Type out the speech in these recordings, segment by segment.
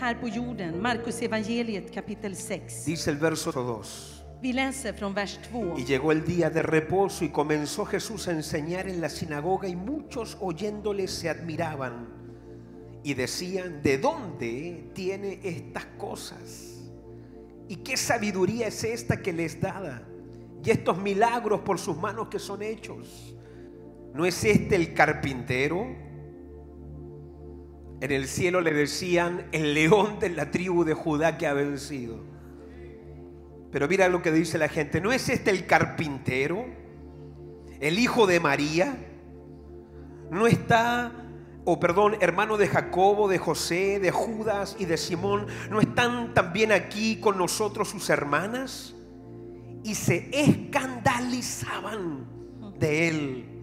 här på jorden, Markus evangeliet kapitel 6. Dice el verso 2. Vi läser från vers 2. Y llegó el día de reposo y comenzó Jesús a enseñar en la sinagoga y muchos oyéndole se admiraban y decían, ¿de dónde tiene estas cosas? ¿Y qué sabiduría es esta que les dada? Y estos milagros por sus manos que son hechos. ¿No es este el carpintero? En el cielo le decían el león de la tribu de Judá que ha vencido. Pero mira lo que dice la gente. ¿No es este el carpintero? ¿El hijo de María? ¿No está, o perdón, hermano de Jacobo, de José, de Judas y de Simón? ¿No están también aquí con nosotros sus hermanas? Y se escandalizaban de él.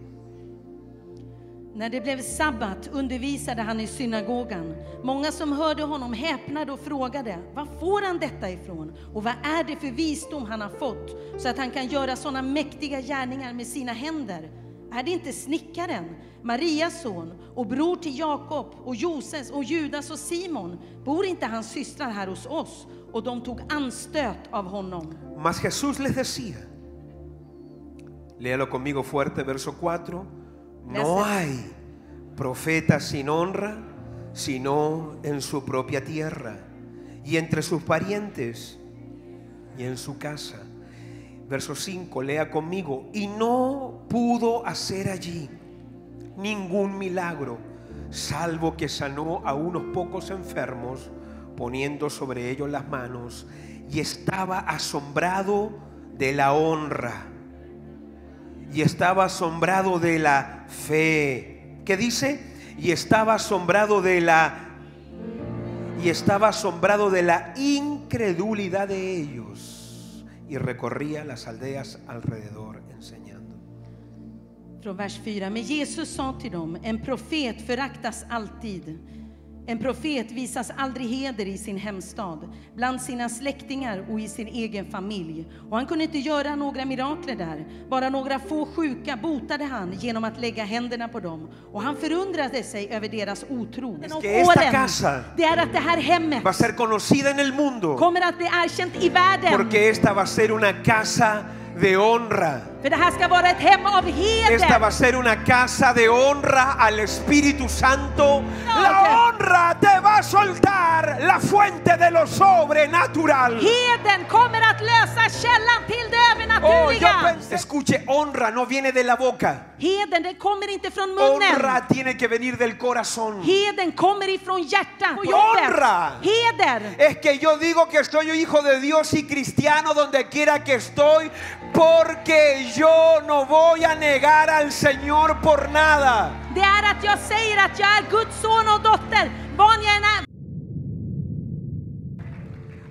När det blev sabbat undervisade han i synagogan. Många som hörde honom häpnade och frågade, var får han detta ifrån? Och vad är det för visdom han har fått så att han kan göra sådana mäktiga gärningar med sina händer? Är det inte snickaren, Marias son och bror till Jakob och Joses och Judas och Simon? Bor inte hans systrar här hos oss? Och de tog anstöt av honom. Mas Jesús les decía, léalo conmigo fuerte, verso 4, no hay profeta sin honra, sino en su propia tierra y entre sus parientes y en su casa. Verso 5, lea conmigo, y no pudo hacer allí ningún milagro, salvo que sanó a unos pocos enfermos, poniendo sobre ellos las manos, y estaba asombrado de la honra, y estaba asombrado de la fe. ¿Qué dice? Y estaba asombrado de la y estaba asombrado de la incredulidad de ellos y recorría las aldeas alrededor enseñando. Från vers 4. Men Jesus sa till dem, en profet föraktas alltid. En profet visas aldrig heder i sin hemstad, bland sina släktingar och i sin egen familj. Och han kunde inte göra några mirakler där. Bara några få sjuka botade han genom att lägga händerna på dem. Och han förundrade sig över deras otro. Es que esta casa det är att det här hemmet Va a ser conocida en el mundo kommer att bli erkänt i världen. porque esta va a ser una casa de honra. Esta va a ser una casa de honra al Espíritu Santo. La honra te va a soltar la fuente de lo sobrenatural. Oh, yo pensé- escuche, honra no viene de la boca. Heden den kommer inte från munnen. Honra tiene que venir del corazón. Heden kommer ifrån hjärtat. Honra. Heder. Es que yo digo que soy hijo de Dios y cristiano donde quiera que estoy, porque yo no voy a negar al Señor por nada. Det är att jag säger att jag är Guds son och dotter. Var jag än är.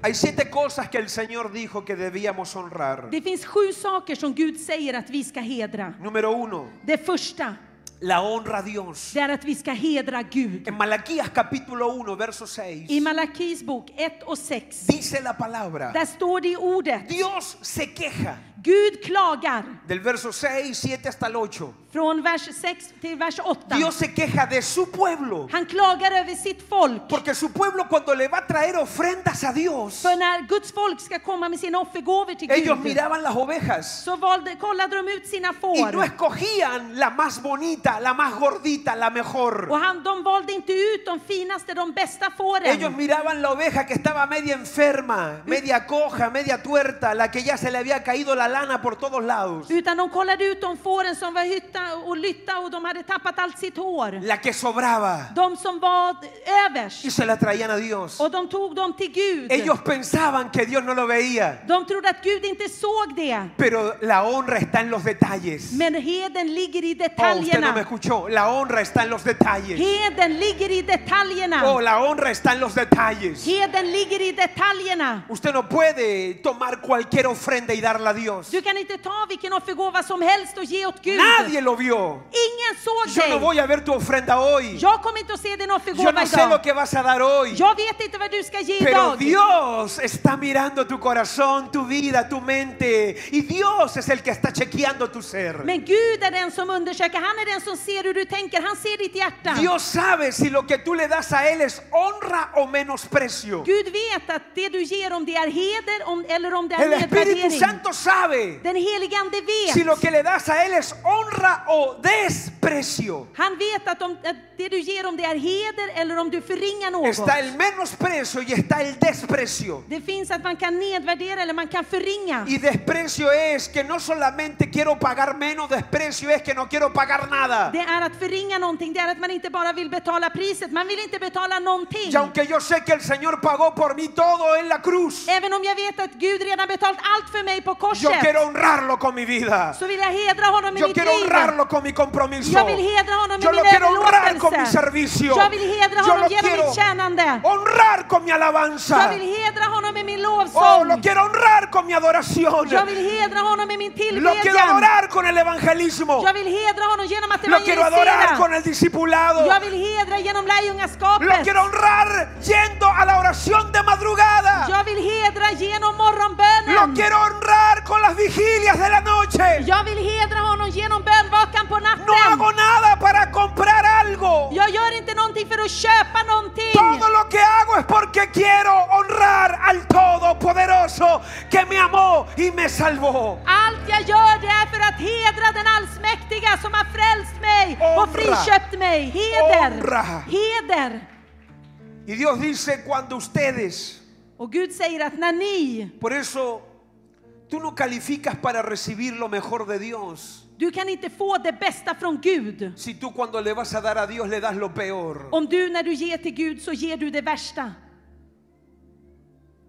Hay siete cosas que el Señor dijo que debíamos honrar. Det finns sju saker som Gud säger att vi ska hedra. Número uno, Det första, la honra a Dios. det är att vi ska hedra Gud. En Malaquías capítulo 1, verso 6, I Malakis bok 1 och 6, dice la palabra, där står det i ordet. Dios se queja. Gud klagar. Del verso 6, 7 hasta el 8. Från vers 6 till vers 8. Dios se queja de su pueblo. Han klagar över sitt folk. Porque su pueblo cuando le va a traer ofrendas a Dios, För när Guds folk ska komma med sina offergåvor till ellos miraban las ovejas så valde, kollade de ut sina y no escogían la más bonita, la más gordita, la mejor. Och han, de valde inte ut de finaste, de bästa Ellos miraban la oveja que estaba media enferma, media coja, media tuerta, la que ya se le había caído la lana por todos lados, Utan de kollade ut de fåren som var hytta och lytta och de hade tappat allt sitt hår. la que sobraba De som var y se la traían a Dios. Och de tog dem till Gud. Ellos pensaban que Dios no lo veía, De trodde att Gud inte såg det. pero la honra está en los detalles. Men heden ligger i Oh, usted no me escuchó. La honra está en los detalles. Heden ligger i Oh, la honra está en los detalles. Heden ligger i detaljerna. Usted no puede tomar cualquier ofrenda y darla a Dios. Du kan inte ta vilken offergåva som helst och ge åt Gud. Nadie lo lo vio. Ingen såg Yo no dig. voy a ver tu ofrenda hoy. Jag kommer inte att se din Yo offergåva no sé lo idag. que vas a dar hoy. Jag vet inte vad du ska ge Pero idag. Dios está mirando tu corazón, tu vida, tu mente. Y Dios es el que está chequeando tu ser. Men Gud är den som undersöker, han är den som ser hur du tänker, han ser ditt hjärta. Dios sabe si lo que tú le das a Él es honra o menosprecio. Gud vet att det du ger, om det är heder om, eller om det är El Espíritu nedvärdering. Santo sabe Den helige Ande si lo vet. que le das a Él es honra o desprecio. Han vet att, om, att det du ger, om det är heder eller om du förringar något. Está el menosprecio y está el desprecio. Det finns att man kan nedvärdera eller man kan förringa. Y desprecio es que no solamente quiero pagar menos, desprecio es que no quiero pagar nada. Det är att förringa någonting, det är att man inte bara vill betala priset, man vill inte betala någonting. Y aunque yo sé que el Señor pagó por mí todo en la cruz, Även om jag vet att Gud redan betalt allt för mig på yo korset, quiero honrarlo con mi vida. Yo quiero honrarlo con mi compromiso. Yo lo quiero honrar con mi servicio. Yo lo quiero honrar con mi alabanza. Oh, lo quiero honrar con mi adoración. Lo quiero adorar con el evangelismo. Lo quiero adorar con el discipulado. Lo quiero honrar yendo a la oración de madrugada. Lo quiero honrar con las vigilias de la noche. Jag vill hedra honom genom bönvakan på No hago nada para comprar algo. Jag gör inte någonting för att köpa någonting. Todo lo que hago es porque quiero honrar al Todopoderoso que me amó y me salvó. Allt jag gör det är för att hedra den allsmäktiga som har frälst mig och Honra. friköpt mig. Heder! Honra. Heder! Y Dios dice cuando ustedes, Och Gud säger att när ni, por eso tú no calificas para recibir lo mejor de Dios. du kan inte få det bästa från Gud. Si tú cuando le vas a dar a Dios le das lo peor. Om du när du ger till Gud så ger du det värsta.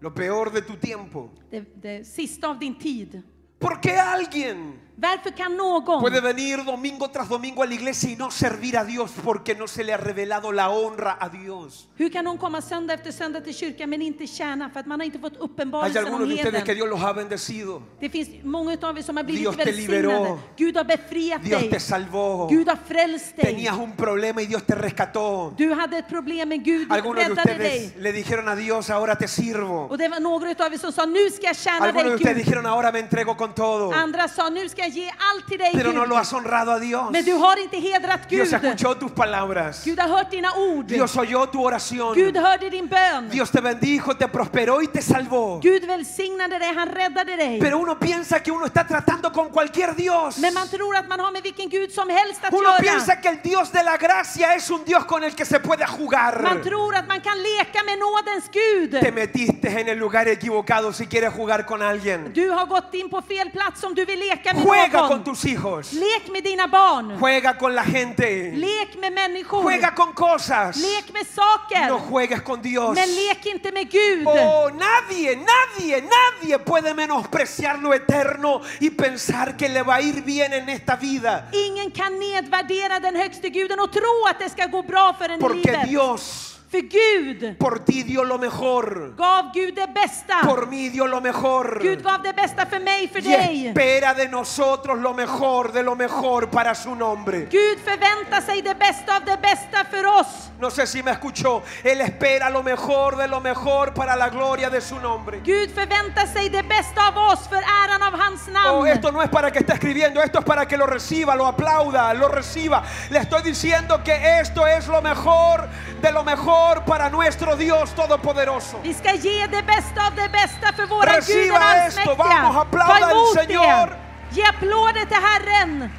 Lo peor de tu tiempo. Det, det sista av din tid. ¿Por qué alguien Varför kan någon puede venir domingo tras domingo a la iglesia y no servir a Dios porque no se le ha revelado la honra a Dios? Hur kan någon komma söndag efter söndag till kyrkan men inte tjäna för att man har inte fått Hay uppenbarelsen algunos om de ustedes que heden? Dios los ha bendecido. Det finns många av er som har blivit Dios te välsignade. liberó. Gud har befriat Dios te dig. salvó. Gud har frälst dig. Tenías un problema y Dios te rescató. Du hade ett problem men Gud Algunos de räddade ustedes dig. le dijeron a Dios, ahora te sirvo. Och det var några av er som sa nu ska jag tjäna Algunos de dig ustedes Gud. dijeron, ahora me entrego con todo. Andra sa nu ska dig Pero no lo has honrado a Dios. Men du har inte hedrat Gud. Dios escuchó tus palabras. Gud har hört dina ord. Dios oyó tu oración. Gud hörde din bön. Dios te bendijo, te prosperó y te salvó. Gud välsignade dig, han räddade dig. Pero uno piensa que uno está tratando con cualquier Dios. Men man tror att man har med vilken Gud som helst att Uno göra. piensa que el Dios de la gracia es un Dios con el que se puede Man jugar. tror att man kan leka med nådens Gud. Te metiste en el lugar equivocado si quieres jugar con alguien. Du har gått in på fel plats om du vill leka med Juega con tus hijos. Lek med dina barn. Juega con la gente. Lek med människor. Juega con cosas. Lek med saker. No juegues con Dios. Men lek inte med Gud. Oh, nadie, nadie, nadie puede menospreciar lo eterno y pensar que le va a ir bien en esta vida. Ingen kan nedvärdera den högste guden och tro att det ska gå bra för en i Porque livet. Dios För Gud por ti dio lo mejor. gav Gud det bästa. Por mí dio lo mejor. Gud gav det bästa för mig, för Y dig. espera de nosotros lo mejor, de lo mejor para su nombre. Gud förväntar sig det bästa av det bästa för oss. No sé si me escuchó. Él espera lo mejor de lo mejor para la gloria de su nombre. Gud förväntar sig det bästa av oss för äran av hans namn. Oh, esto no es para que esté escribiendo, esto es para que lo reciba, lo aplauda, lo reciba. Le estoy diciendo que esto es lo mejor de lo mejor para nuestro Dios Todopoderoso. Vi ska ge det bästa av det bästa för våra Gud Reciba den esto, vamos, aplauda Ta al emot Señor. det. Ge applåder till Herren.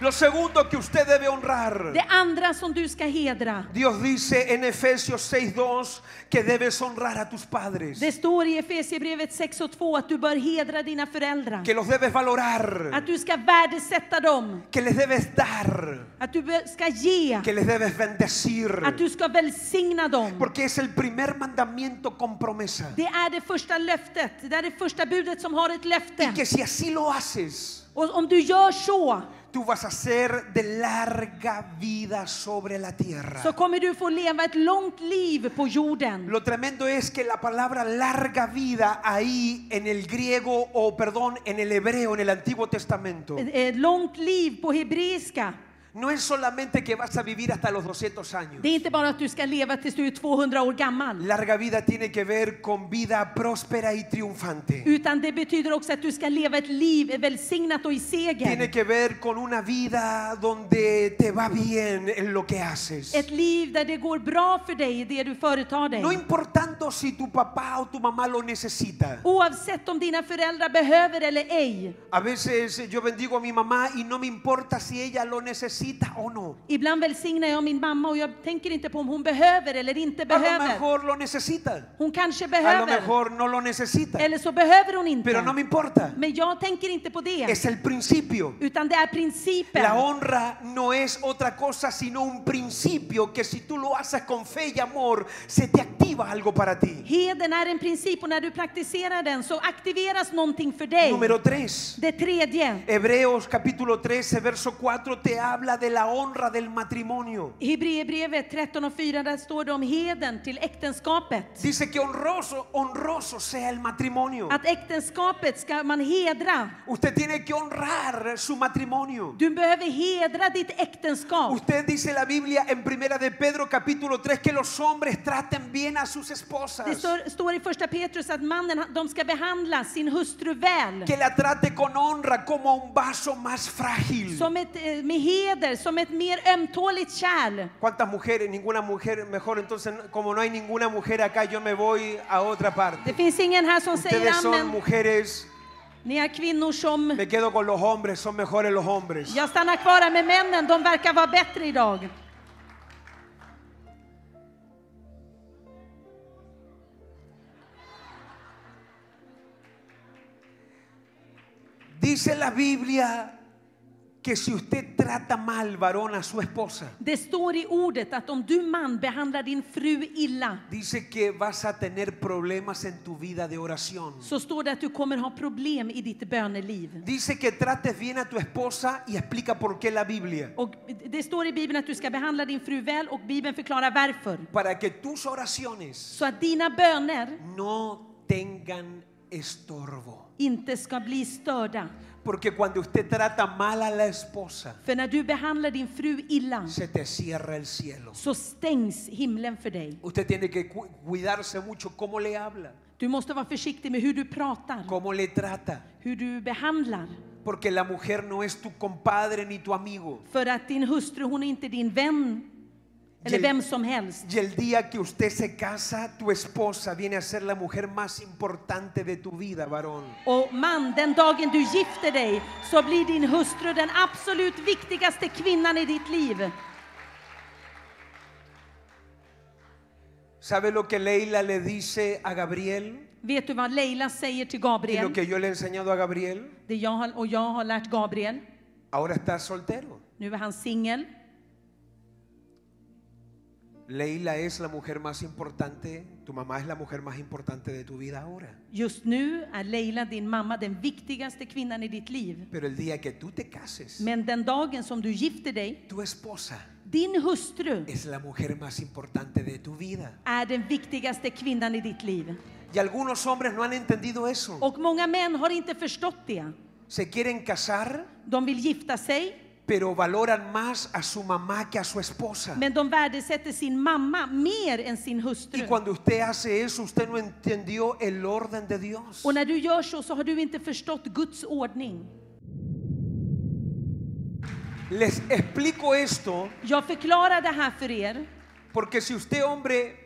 Lo segundo que usted debe honrar. Det andra som du ska hedra. Dios dice en Efesios 6:2 que debes honrar a tus padres, Det står i Efesierbrevet 6 och 2 att du bör hedra dina föräldrar. que los debes valorar, Att du ska värdesätta dem. que les debes dar, Att du ska ge. que les debes bendecir, Att du ska välsigna dem. porque es el primer mandamiento con promesa. Det är det första löftet. Det är det första budet som har ett Y löfte. que si así lo haces, Och om du gör så, tú vas a ser de larga vida sobre la tierra. så kommer du få leva ett långt liv på jorden. Lo tremendo es que la palabra larga vida ahí en el griego o perdón, en el hebreo, en el Antiguo Testamento, Ett långt liv på hebreiska. No es solamente que vas a vivir hasta los 200 años. Det är inte bara att du ska leva tills du är 200 år gammal. Larga vida tiene que ver con vida próspera y triunfante. Utan det betyder också att du ska leva ett liv välsignat och i Tiene seger. que ver con una vida donde te va bien en lo que haces. Ett liv där det går bra för dig i det du företar dig. No importando si tu papá o tu mamá lo necesita. Oavsett om dina föräldrar behöver eller ej. A veces yo bendigo a mi mamá y no me importa si ella lo necesita o no. Ibland välsignar jag min mamma och jag tänker inte på om hon behöver eller inte A lo mejor lo necesita. Hon kanske A lo mejor no lo necesita. Eller så behöver hon Pero no me importa. Men jag tänker inte på det. Es el principio. Utan det är principen. La honra no es otra cosa sino un principio que si tú lo haces con fe y amor, se te activa algo para ti. Heden är en princip och när du praktiserar den så aktiveras någonting för dig. Número 3. Det tredje. Hebreos capítulo 13, verso 4 te habla de la honra del matrimonio. I Hebreerbrevet 13 och 4 där står det om heden till äktenskapet. Dice que honroso, honroso sea el matrimonio. Att äktenskapet ska man hedra. Usted tiene que honrar su matrimonio. Du behöver hedra ditt äktenskap. Usted dice la Biblia en Primera de Pedro capítulo 3 que los hombres traten bien a sus esposas. Det står, står i första Petrus att mannen de ska behandla sin hustru väl. Que la trate con honra como un vaso más frágil. Som ett, eh, med heder, som ett mer ömtåligt kärl. ¿Cuántas mujeres? Ninguna mujer, mejor entonces, como no hay ninguna mujer acá, yo me voy a otra parte. Det finns ingen här som säger Ustedes son amen. mujeres, Ni är kvinnor som... me quedo con los hombres, son mejores los hombres. Jag stannar kvar här med männen, de verkar vara bättre idag. Dice la Biblia que si usted trata mal varón a su esposa, Det står i ordet att om du man behandlar din fru illa dice que vas a tener problemas en tu vida de oración. så står det att du kommer ha problem i ditt böneliv. Dice que trates bien a tu esposa y explica por qué la Biblia. Och det står i Bibeln att du ska behandla din fru väl och Bibeln förklarar varför. Para que tus oraciones Så att dina böner no tengan estorbo. inte ska bli störda. Porque cuando usted trata mal a la esposa, För när du behandlar din fru illa se te cierra el cielo. så stängs himlen för dig. Usted tiene que cu- cuidarse mucho cómo le habla, Du måste vara försiktig med hur du pratar, cómo le trata. hur du behandlar. Porque la mujer no es tu compadre ni tu amigo. För att din hustru, hon är inte din vän eller vem som helst. Y el día que usted se casa, tu esposa viene a ser la mujer más importante de tu vida, varón. Och man, den dagen du gifter dig så blir din hustru den absolut viktigaste kvinnan i ditt liv. ¿Sabe lo que Leila le dice a Gabriel? Vet du vad Leila säger till Y lo Gabriel? que yo le he enseñado a Gabriel. Det jag har, och jag har lärt Gabriel. Ahora está soltero. Nu är han singel. Leila es la mujer más importante, tu mamá es la mujer más importante de tu vida ahora. Just nu är Leila, din mamma, den viktigaste kvinnan i ditt liv. Pero el día que tú te cases, Men den dagen som du gifter dig, tu esposa din hustru es la mujer más importante de tu vida. är den viktigaste kvinnan i ditt liv. Y algunos hombres no han entendido eso. Och många män har inte förstått det. Se quieren casar, De vill gifta sig, pero valoran más a su mamá que a su esposa. men de värdesätter sin mamma mer än sin Y cuando usted hace eso, usted no entendió el orden de Dios. Och när du gör så, så har du inte förstått Guds ordning. Les explico esto Jag förklarar det här för er. porque si usted hombre,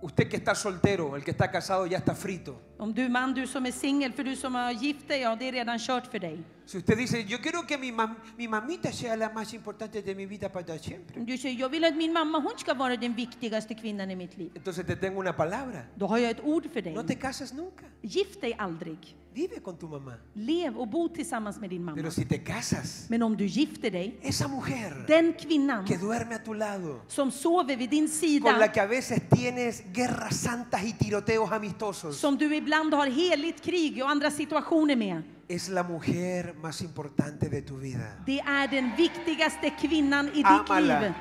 usted que está soltero, el que está casado ya está frito. Om du man, du som är singel, för du som har gift dig, ja det är redan kört för dig. Si usted dice, yo quiero que mi, mam- mi mamita sea la más importante de mi vida para siempre. Om du säger, jag vill att min mamma, hon ska vara den viktigaste kvinnan i mitt liv. Entonces te tengo una palabra. Då har jag ett ord för dig. No te cases nunca. Gift dig aldrig. vive con tu mamá. Lev och bo tillsammans med din mamma. Pero si te casas, Men om du gifter dig, esa mujer den kvinnan que duerme a tu lado, som sover vid din con la que a veces tienes guerras santas y tiroteos amistosos, som du ibland har heligt krig och andra situationer med, es la mujer más importante de tu vida. det är den viktigaste kvinnan i ditt Amala. liv.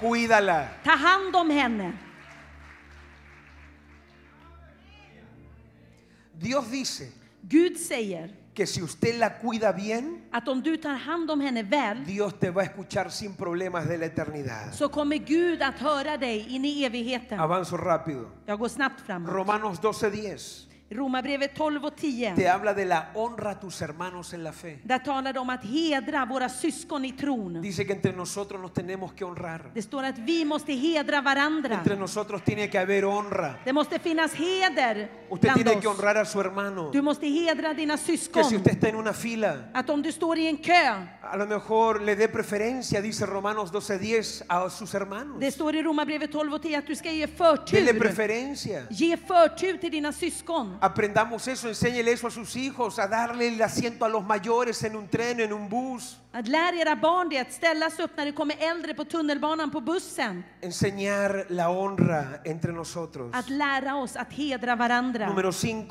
Cuídala. Ta hand om henne. Dios dice Gud säger que si usted la cuida bien, att om du tar hand om henne väl, Dios te va a escuchar sin problemas de la eternidad. så kommer Gud att höra dig in i evigheten. Avanzo rápido. Jag går snabbt framåt. Romanos 12:10 Romarbrevet 12 och 10. te habla de la honra a tus hermanos en la fe. Där talar det om att hedra våra syskon i tron. Dice que entre nosotros nos tenemos que honrar. Det står att vi måste hedra varandra. Entre nosotros tiene que haber honra. Det måste finnas heder Usted bland tiene que honrar a su hermano. Du måste hedra dina Que si usted está en una fila, Att om du står i en kö, a lo mejor le dé preferencia, dice Romanos 12:10, a sus hermanos. det står i Romarbrevet 12 och 10 att du ska ge Dele förtur. preferencia. Ge förtur till dina syskon. Aprendamos eso, enséñele eso a sus hijos, a darle el asiento a los mayores en un tren, en un bus. Att lära era barn det, att ställa sig upp när det kommer äldre på tunnelbanan, på bussen. Enseñar la honra entre nosotros. Att lära oss att hedra varandra. Número 5.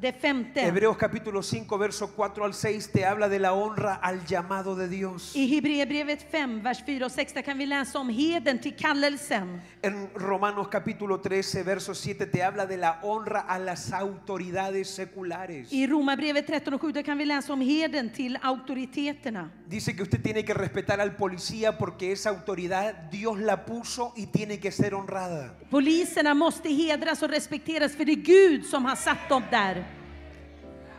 Det femte. Hebreos capítulo 5, verso 4 al 6 te habla de la honra al llamado de Dios. I Hebreerbrevet 5, vers 4 och 6 där kan vi läsa om heden till kallelsen. En Romanos capítulo 13, verso 7 te habla de la honra a las autoridades seculares. I Romarbrevet 13 och 7 där kan vi läsa om heden till auktoriteterna. Dice que usted tiene que respetar al policía porque esa autoridad Dios la puso y tiene que ser honrada. Poliserna måste hedras och respekteras för det är Gud som har satt dem där.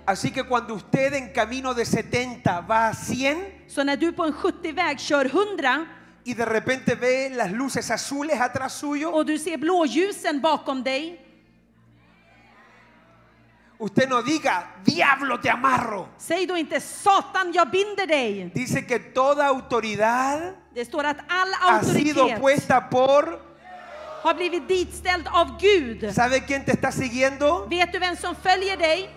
Así que cuando usted en camino de 70 va a 100 Så när du på en 70-väg kör 100 y de repente ve las luces azules atrás suyo, och du ser blåljusen bakom dig, usted no diga, diablo te amarro. säg då inte Satan, jag binder dig. Dice que toda autoridad Det står att all ha sido puesta por... har blivit ditställd av Gud. ¿Sabe quién te está siguiendo? Vet du vem som följer dig?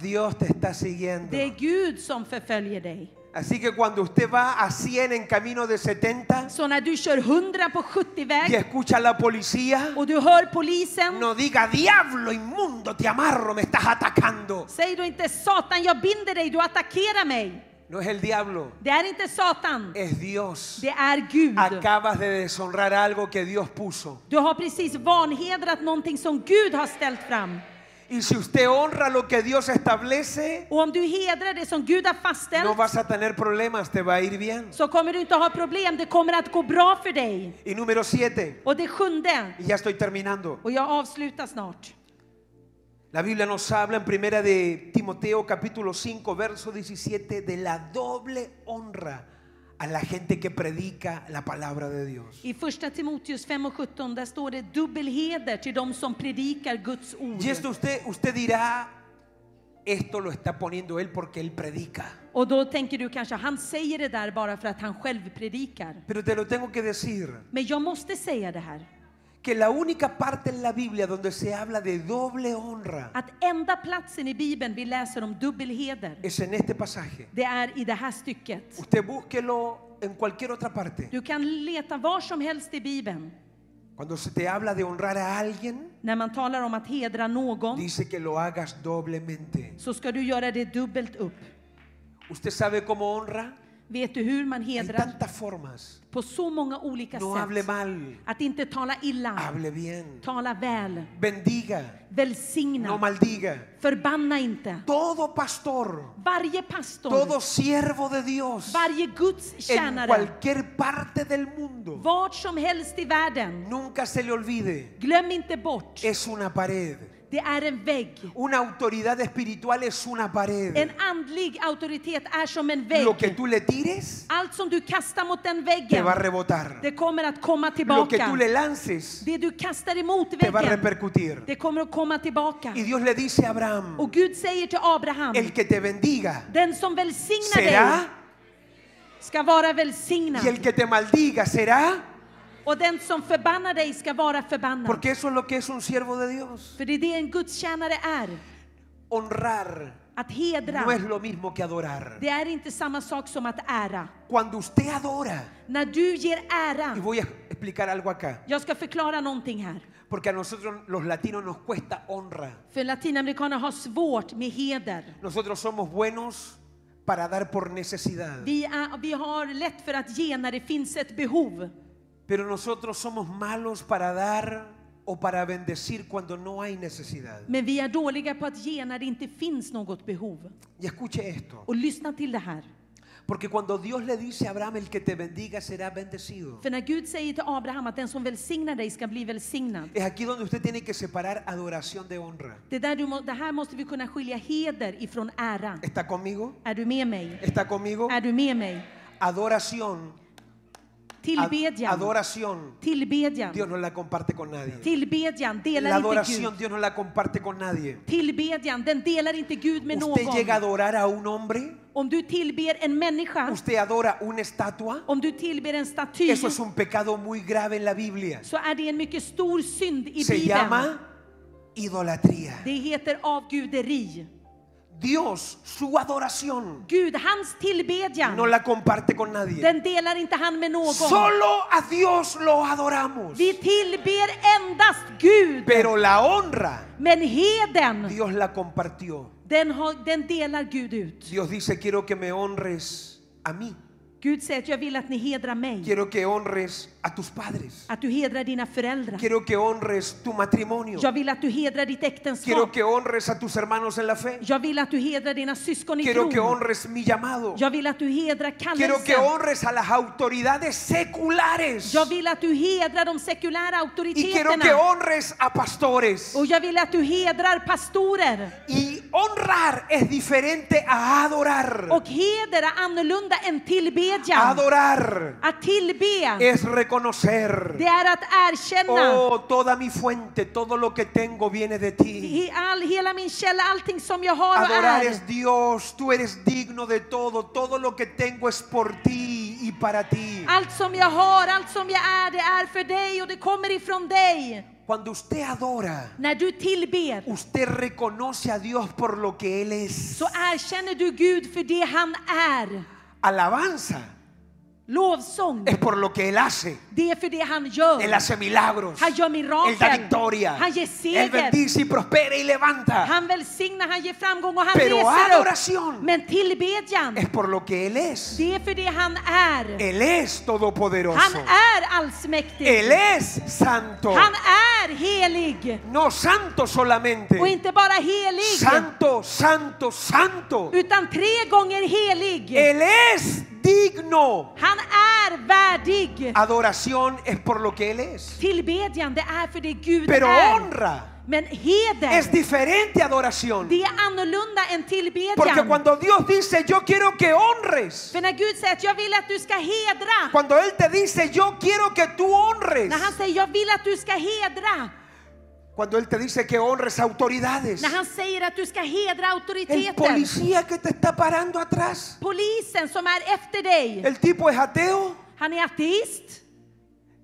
Dios te está siguiendo. Det är Gud som förföljer dig. Así que cuando usted va a 100 en camino de 70 Så när du kör 100 på y 70-väg escucha a la policía, och du hör polisen, no diga, diablo inmundo, te amarro, me estás atacando. säg då inte Satan, jag binder dig, du attackerar mig. No es el diablo, Det är inte Satan, es Dios. det är Gud. Acabas de deshonrar algo que Dios puso. Du har precis vanhedrat någonting som Gud har ställt fram. Y si usted honra lo que Dios establece, Och om du hedrar det som Gud har no vas a tener problemas, te va a ir bien. så kommer du inte ha problem, det kommer att gå bra för dig. Y número 7, Och det sjunde, y ya estoy terminando. och jag avslutar snart. La Biblia nos habla en primera de Timoteo capítulo 5 verso 17 de la doble honra a la gente que predica la palabra de Dios. I första Timoteus 5 och 17 där står det dubbelheder till de som predikar Guds ord. Y esto usted usted dirá esto lo está poniendo él porque él predica. Och då tänker du kanske, han säger det där bara för att han själv predikar. Pero te lo tengo que decir Men jag måste säga det här. Que la única parte en la Biblia donde se habla de doble honra Att enda platsen i Bibeln vi läser om dubbelheder, es en este pasaje. det är i det här stycket. Usted búsquelo en cualquier otra parte. Du kan leta var som helst i Bibeln. Cuando se te habla de honrar a alguien, När man talar om att hedra någon dice que lo hagas doblemente. så ska du göra det dubbelt upp. ¿Usted sabe cómo honra? Vet du hur man Hay hedrar? tantas formas. På så många olika No hable sätt. mal, Att inte tala illa, hable bien. tala väl, Bendiga, välsigna, no maldiga. förbanna inte. Todo pastor, Varje pastor, todo siervo de Dios, varje Guds en cualquier parte del mundo, vart som helst i världen, nunca se le olvide, glöm inte bort, es una pared. Det är en vägg. Una autoridad espiritual es una pared. En andlig auktoritet är som en Lo que vägg. tú le tires Allt som du kastar mot den te väggen, va a rebotar. det kommer att komma Lo que tillbaka. tú le lances Det du kastar emot te va a väggen, repercutir. det kommer att komma tillbaka. Y Dios le dice a Abraham, Och Gud säger till Abraham, el que te bendiga den som välsignar será dig ska vara välsignad. y el que te maldiga será. Och den som förbannar dig ska vara förbannad. Porque eso es lo que es un siervo de Dios. För det är det en Guds tjänare är. Honrar Att hedra, no es lo mismo que adorar. det är inte samma sak som att ära. Cuando usted adora, När du ger y voy a explicar algo acá, jag ska förklara någonting här. porque a nosotros los latinos nos cuesta honra. För latinamerikaner har svårt med heder. Nosotros somos buenos para dar por necesidad, Vi, är, vi har lätt för att ge när det finns ett behov. Pero nosotros somos malos para dar o para bendecir cuando no hay necesidad. Men vi är dåliga på att ge när det inte finns något behov. Y escuche esto, Och lyssna till det här. porque cuando Dios le dice a Abraham, el que te bendiga será bendecido. För när Gud säger till Abraham att den som välsignar dig ska bli välsignad. Es aquí donde usted tiene que separar adoración de honra. Det, där du må, det här måste vi kunna skilja heder ifrån ära. ¿Está conmigo? Är du med mig? ¿Está conmigo? Är du med mig? Adoración. Tillbedjan. adoración. Tillbedjan. Dios no la comparte con nadie. Tillbedjan La inte adoración Gud. Dios no la comparte con nadie. Tillbedjan, den delar inte Gud med Usted llega a adorar a un hombre, Om du tillber en människa, usted adora una estatua. om du tillber en staty, Eso es un pecado muy grave en la Biblia. så är det en mycket stor synd i Se Bibeln. llama idolatría. Det heter avguderi. Dios, su adoración, Gud, hans tillbedjan, no la comparte con nadie. den delar inte han med någon. Solo a Dios lo adoramos. Vi tillber endast Gud. Pero la honra, Men heden, Dios la compartió. den, har, den delar Gud ut. Dios dice, quiero que me honres a mí. Gud säger att jag vill att ni hedrar mig. Quiero que honres a tus padres. Att du hedrar dina föräldrar. Quiero que honres tu matrimonio. Jag vill att du hedrar ditt Quiero que honres a tus hermanos en la fe. Jag vill att du hedrar dina syskon i Quiero que honres mi llamado. Jag vill att du hedrar Quiero que honres a las autoridades seculares. Jag vill att du hedrar de sekulära Y quiero que honres a pastores. Och jag vill att du hedrar pastorer. Y honrar es diferente a adorar. Och heder är annorlunda än tillbedjan. Adorar Att tillbe, es reconocer. det är att erkänna. Oh, toda mi fuente, todo lo que tengo viene de ti. I all, hela min källa, allting som jag har och Adorar är. es Dios, tú eres digno de todo, todo lo que tengo es por ti y para ti. Allt som jag har, allt som jag är, det är för dig och det kommer ifrån dig. Cuando usted adora, När du tillber usted reconoce a Dios por lo que Él es. så erkänner du Gud för det han är. Alabanza Lovsång, es por lo que Él hace. det är för det han gör. Él hace milagros. Han gör Él da victoria. Han ger Él bendice y prospera y levanta. Han välsignar, han ger framgång och han Pero reser adoración upp. Men tillbedjan, Es por lo que Él es. det är för det han är. Él es todopoderoso. Han är allsmäktig. Él es santo. Han är helig. No santo solamente. Och inte bara helig, Santo, santo, santo. utan tre gånger helig. Él es digno. Han är värdig. Adoración es por lo que Él es. Tillbedjan, det är för det Gud Pero är. honra Men heder, es diferente adoración. det är annorlunda än Porque cuando Dios dice, yo quiero que honres. För när Gud säger att jag vill att du ska hedra. Cuando Él te dice, yo quiero que tú honres. När han säger jag vill att du ska hedra. Cuando Él te dice que honres autoridades. När han säger att du ska hedra El auktoriteter. policía que te está parando atrás. Polisen som är efter dig. El tipo es ateo. Han är ateist.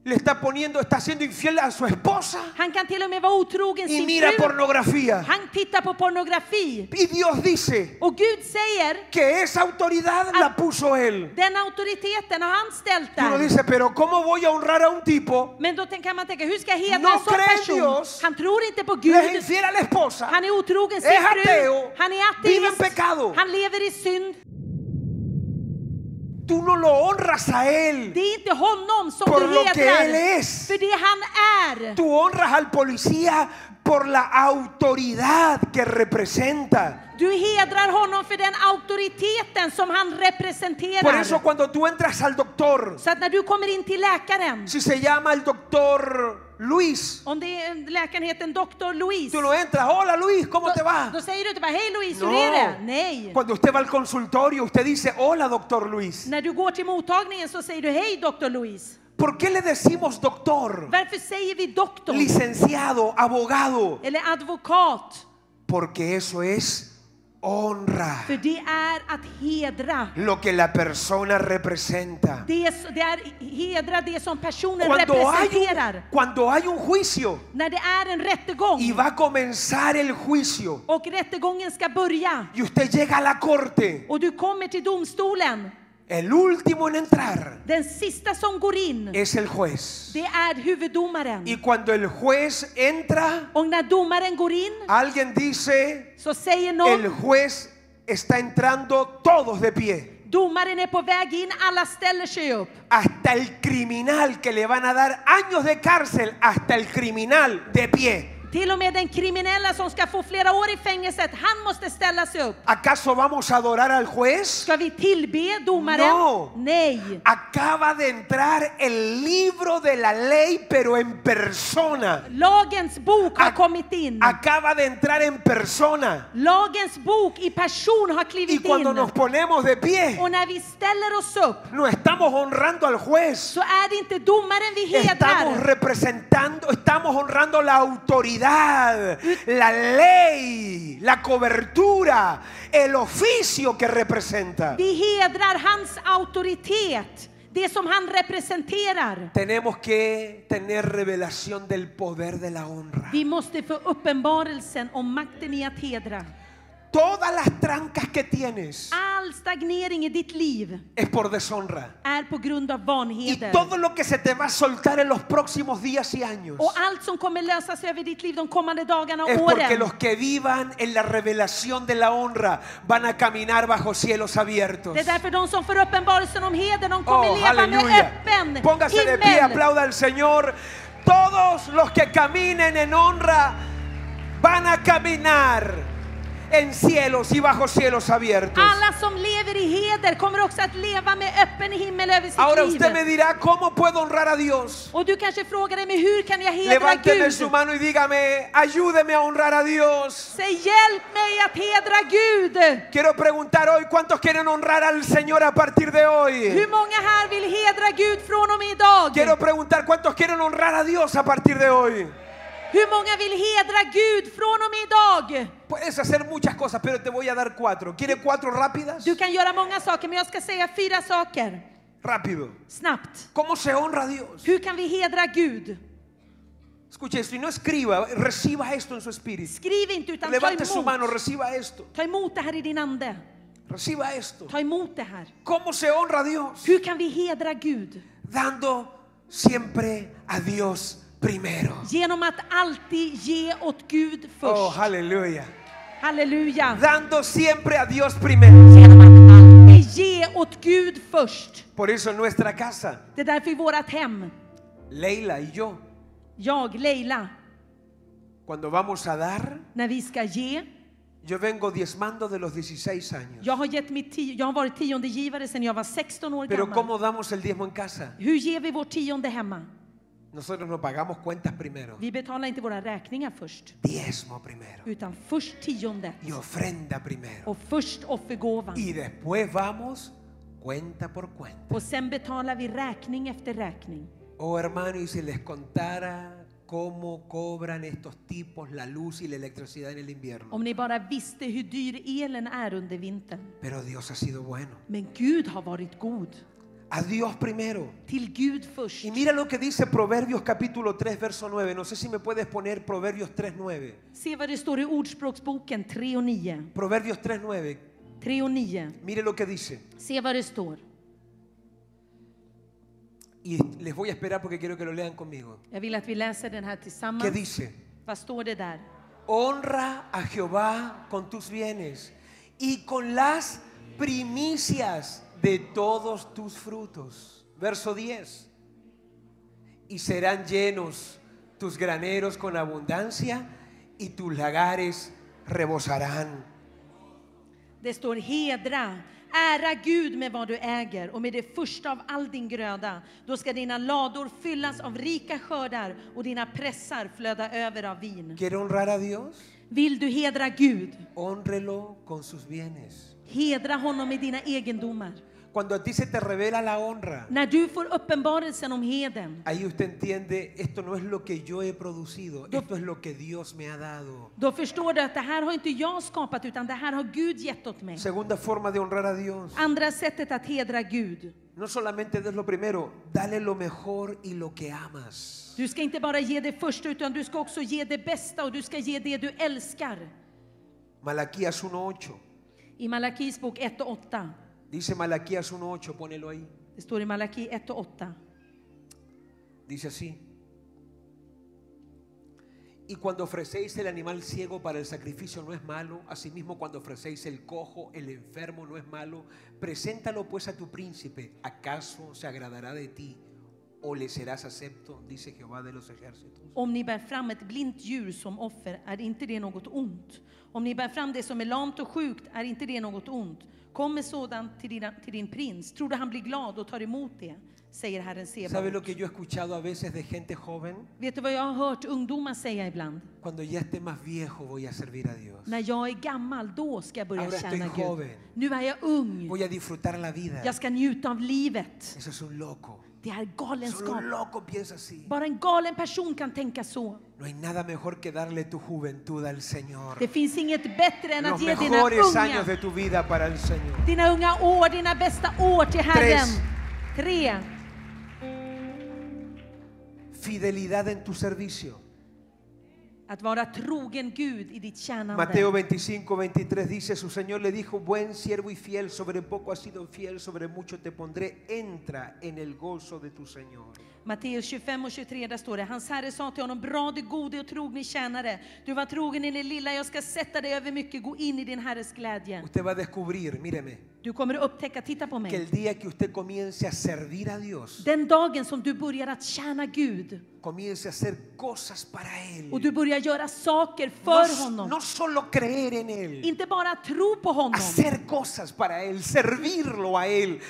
Le está poniendo, está siendo infiel a su esposa. Han kan till och med vara otrogen Y sin mira fru. pornografía. Han tittar på pornografi. Y Dios dice Och Gud säger que esa autoridad la puso Él. den auktoriteten har han ställt Y uno dice, pero ¿cómo voy a honrar a un tipo? Men då kan man tänka, hur ska jag hedra No en sån cree en person? Dios. Han tror inte på Le es infiel a la esposa. Han är otrogen sin Es fru. ateo. Han är Vive en pecado. Han lever i synd. Tú no lo honras a Él Det är inte honom som por du lo que Él es. För det han är. Tú honras al policía por la autoridad que representa. Du hedrar honom för den auktoriteten som han Por eso cuando tú entras al doctor, Så att när du kommer in till läkaren, si se llama el doctor Luis, om det är, läkaren heter en doktor Louise, tú no entras, hola Luis, ¿cómo te va? då säger du inte bara hej Louise, hur No. är det? Nej. Cuando usted va al consultorio, usted dice, hola doctor Luis. När du går till mottagningen så säger du hej doktor Louise. ¿Por qué le decimos doctor, Varför säger vi doktor? licenciado, abogado? Eller advokat? Porque eso es honra För det är att hedra. lo que la persona representa. Det är, det är hedra det som personen Cuando hay, un, cuando hay un juicio När det är en rättegång y va a comenzar el juicio och rättegången ska börja y usted llega a la corte, och du kommer till domstolen. El último en entrar Den sista som går in, es el juez. det är huvuddomaren. Y cuando el juez entra, Och när domaren går in alguien dice, så säger el någon, juez está entrando todos de pie. domaren är på väg in, alla ställer sig upp. Hasta el criminal que le van a dar años de cárcel, hasta el criminal de pie. Till och med den kriminella som ska få flera år i fängelset, han måste ställa sig upp. ¿Acaso vamos a adorar al juez? Ska vi tillbe domaren? No. Nej. Acaba de entrar el libro de la ley, pero en persona. Lagens bok har kommit in. Acaba de entrar en persona. Lagens bok i person har Y klivit cuando in. nos ponemos de pie, Och när vi ställer oss upp no estamos honrando al juez. så är det inte domaren vi Estamos representando, estamos honrando la autoridad, la ley, la cobertura, el oficio que representa. Vi hedrar hans auktoritet, det som han representerar. Tenemos que tener revelación del poder de la honra. Vi måste få uppenbarelsen om makten i att hedra. Todas las trancas que tienes All stagnering i ditt liv es por deshonra. är på grund av Y vanheder. todo lo que se te va a soltar en los próximos días y años Och allt som kommer lösas över ditt liv de kommande dagarna och es porque åren. los que vivan en la revelación de la honra van a caminar bajo cielos abiertos. Det är därför de som får uppenbarelsen om heder, de kommer Oh, leva med aleluya. öppen Póngase de pie, himmel. aplauda al Señor. Todos los que caminen en honra van a caminar en cielos y bajo cielos abiertos. Alla som lever i heder kommer också att leva med öppen himmel över sitt Ahora liv. usted me dirá, ¿cómo puedo honrar a Dios? Och du kanske frågar dig, men hur kan jag hedra Levánteme Gud? su mano y dígame, ayúdeme a honrar a Dios. Säg hjälp mig att hedra Gud. Quiero preguntar hoy, ¿cuántos quieren honrar al Señor a partir de hoy? Hur många här vill hedra Gud från och med idag? Quiero preguntar, ¿cuántos quieren honrar a Dios a partir de hoy? Hur många vill hedra Gud från och med idag? Puedes hacer muchas cosas, pero te voy a dar cuatro. ¿Quiere cuatro rápidas? Du kan göra många saker, men jag ska säga fyra saker. Rápido. Snabbt. ¿Cómo se honra a Dios? Hur kan vi hedra Gud? Escuche esto y no escriba, reciba esto en su espíritu. Skriv inte, utan ta Levante su mano, reciba esto. Ta emot det här i din ande. Reciba esto. Ta emot det här. ¿Cómo se honra a Dios? Hur kan vi hedra Gud? Dando siempre a Dios primero. Genom att alltid ge åt Gud Oh, först. aleluya. Halleluja. Dando siempre a Dios primero. Genom att alltid ge åt Gud först. Por eso en nuestra casa, Det är därför i vårat hem, Leila y yo, jag, Leila, cuando vamos a dar, när vi ska ge. yo vengo diezmando de los 16 años. Jag har, gett mitt tio, jag har varit tiondegivare sedan jag var 16 år Pero gammal. ¿cómo damos el diezmo en casa? Hur ger vi vårt tionde hemma? Nosotros no pagamos cuentas primero. Vi betalar inte våra räkningar först, Diezmo primero. utan först tionde Y ofrenda primero. och först offergåvan. Y después vamos cuenta por cuenta. Och sen betalar vi räkning efter räkning. Oh hermano, y si les contara cómo cobran estos tipos la luz y la electricidad en el invierno. Om ni bara visste hur dyr elen är under vintern. Pero Dios ha sido bueno. Men Gud har varit god. A Dios primero. Till Gud först. Y mira lo que dice Proverbios capítulo 3, verso 9. No sé si me puedes poner Proverbios 3, 9. Se vad det står i Ordspråksboken 3 och 9. Proverbios 3, 9. 3 och 9. Mire lo que dice. Se vad det står. Y les voy a esperar porque quiero que lo lean conmigo. Jag vill att vi läser den här ¿Qué dice? Vad står det där? Honra a Jehová con tus bienes y con las primicias de todos tus frutos. Verso 10. Y serán llenos tus graneros con abundancia y tus lagares rebosarán. Det står hedra, ära Gud med vad du äger och med det första av all din gröda. Då ska dina lador fyllas av rika skördar och dina pressar flöda över av vin. ¿Quiere honrar a Dios? Vill du hedra Gud? Honrelo con sus bienes. Hedra honom med dina egendomar. Cuando a ti se te revela la honra, När du får uppenbarelsen om heden, ahí usted entiende, esto no es lo que yo he producido, esto es lo que Dios me ha dado. då förstår du att det här har inte jag skapat utan det här har Gud gett åt mig. Segunda forma de honrar a Dios. Andra sättet att hedra Gud. No solamente des lo primero, dale lo mejor y lo que amas. Du ska inte bara ge det första utan du ska också ge det bästa och du ska ge det du älskar. Malaquías 1.8. I Malakis bok 1 och 8. Dice Malaquías 1.8, ponelo ahí. Det står i Malaki 1 och 8. Dice así. Y cuando ofrecéis el animal ciego para el sacrificio no es malo, asimismo cuando ofrecéis el cojo, el enfermo no es malo, preséntalo pues a tu príncipe, ¿acaso se agradará de ti o le serás acepto? Dice Jehová de los ejércitos. Om ni bär fram ett blint djur som offer är inte det något ont. Om ni bär fram det som är lamt och sjukt är inte det något ont. Kom med sådant till, dina, till din prins. Tror du han blir glad och tar emot det? Säger Herren ¿Sabe lo Sebaot. que yo he escuchado a veces de gente joven? Vet du vad jag har hört ungdomar säga ibland? Cuando ya esté más viejo voy a servir a Dios. När jag är gammal, då ska jag börja Ahora estoy tjäna Gud. joven. Nu är jag ung. Voy a disfrutar la vida. Jag ska njuta av livet. Eso es un loco. Det är Solo galenskap. un loco piensa así. Bara en galen person kan tänka så. No hay nada mejor que darle tu juventud al Señor. Det finns inget bättre än Los att ge dina mejores años de tu vida para el Señor. dina unga år, dina bästa år till Herren. Tre. Fidelidad en tu servicio. Att vara trogen. Mateo 25, 23 dice, su Señor le dijo, buen siervo y fiel, sobre poco has sido fiel, sobre mucho te pondré, entra en el gozo de tu Señor. Matteus 25 och 23 där står det. Hans herre sa till honom, bra du gode och trogne tjänare. Du var trogen i det lilla, jag ska sätta dig över mycket. Gå in i din herres glädje. Usted va a descubrir, míreme, Du kommer att upptäcka, titta på que mig. el día que usted comience a servir a Dios, Den dagen som du börjar att tjäna Gud comience a hacer cosas para Él. och du börjar göra saker för No, honom. no solo creer en Él, Inte bara tro på honom. hacer cosas para Él, servirlo a Él,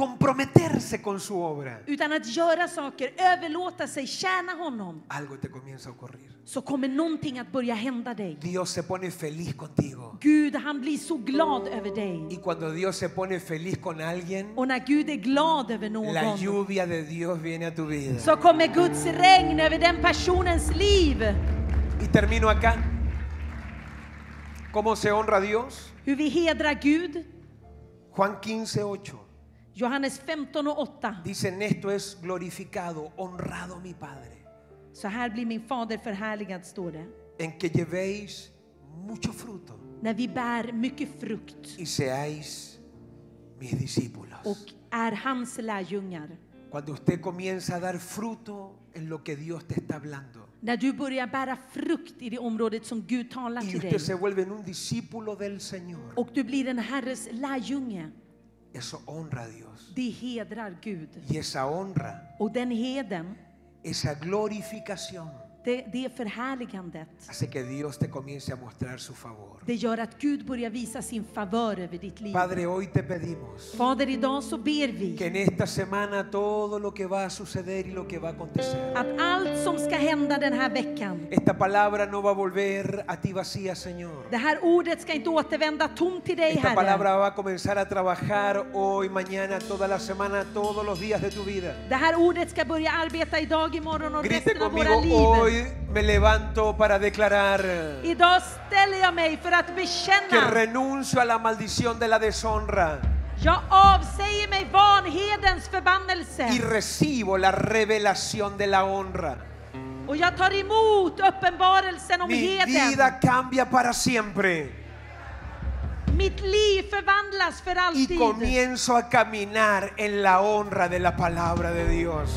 comprometerse con su obra. Utan att göra saker, överlåta sig, tjäna honom. Algo te comienza a ocurrir. Så kommer någonting att börja hända dig. Dios se pone feliz contigo. Gud, han blir så glad över dig. Y cuando Dios se pone feliz con alguien, Och när Gud är glad över la lluvia de Dios viene a tu vida. så kommer Guds regn över den personens liv. Y termino acá. ¿Cómo se honra a Dios? Hur vi hedrar Gud. Juan 15, 8. Johannes 15 och 8. Dice, en esto es glorificado, honrado mi Padre, Så här blir min fader förhärligad, står det. en que llevéis mucho fruto När vi bär mycket frukt y seáis mis discípulos. och är hans lärjungar. Cuando usted comienza a dar fruto en lo que Dios te está hablando När du börjar bära frukt i det området som Gud talar y till dig usted se vuelve un discípulo del Señor, och du blir en Herres lärjunge, eso honra a Dios. det hedrar Gud. Y esa honra, Och den heden, esa glorificación, det, det förhärligandet, hace que Dios te comience a mostrar su favor. det gör att Gud börjar visa sin favör över ditt liv. Padre, hoy te pedimos Fader, idag så ber que vi en esta semana todo lo que va a suceder y lo que va a acontecer, att allt som ska hända den här veckan, esta palabra no va a volver a ti vacía, Señor. det här ordet ska inte återvända tomt till dig, Esta Herre. palabra va a comenzar a trabajar hoy, mañana, toda la semana, todos los días de tu vida. Det här ordet ska börja arbeta idag, imorgon och Grite resten av våra conmigo, liv. Hoy me levanto para declarar Idag ställer jag mig för att que bekänna. renuncio a la maldición de la deshonra Jag avsäger mig vanhedens förbannelse. y recibo la revelación de la honra. Och jag tar emot uppenbarelsen om Mi heden. vida cambia para siempre Mitt liv förvandlas för y alltid. comienzo a caminar en la honra de la palabra de Dios.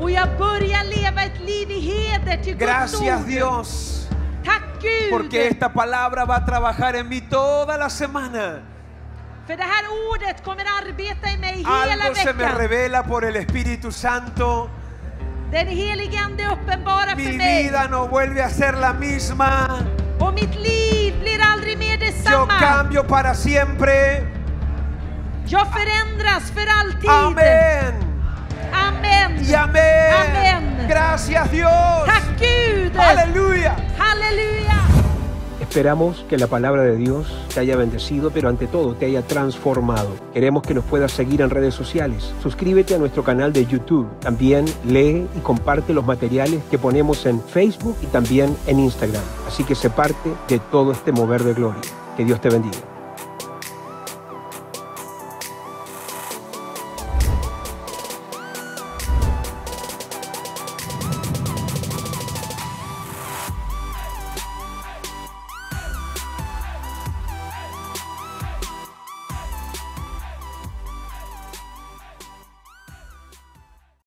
Och jag börjar leva ett liv i heder till Guds Gracias ord. Dios, Tack Gud. porque esta palabra va a trabajar en mí toda la semana. För det här ordet kommer arbeta i mig hela Algo se me veckan. revela por el Espíritu Santo. Den helige Ande uppenbarar för Mi mig. vida no vuelve a ser la misma. Och mitt liv blir aldrig mer Yo detsamma. cambio para siempre. Jag förändras för alltid. Amén. Amen. Y amén. Amén. Gracias Dios. Tack Gud. Aleluya. Halleluja. Esperamos que la palabra de Dios te haya bendecido, pero ante todo te haya transformado. Queremos que nos puedas seguir en redes sociales. Suscríbete a nuestro canal de YouTube. También lee y comparte los materiales que ponemos en Facebook y también en Instagram. Así que se parte de todo este mover de gloria. Que Dios te bendiga.